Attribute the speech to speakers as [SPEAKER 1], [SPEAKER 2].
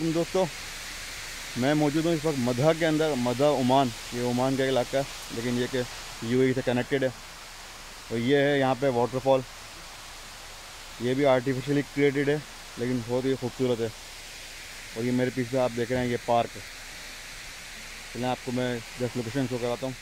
[SPEAKER 1] दोस्तों। मैं मौजूद हूँ इस वक्त मधा के अंदर मधा ओमान। ये ओमान का इलाका है, लेकिन ये कि यू से कनेक्टेड है। और ये है यहाँ पे वाटरफॉल ये भी आर्टिफिशियली क्रिएटेड है, लेकिन बहुत ही खूबसूरत है। और ये मेरे पीछे आप देख रहे हैं, ये पार्क चलें, आपको मैं जस्ट लोकेशन शो कराता हूँ।